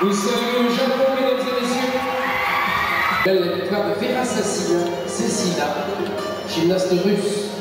Nous sommes au Japon, mesdames et messieurs. Belle victoire de Vera Sassina, Cécina, gymnaste russe.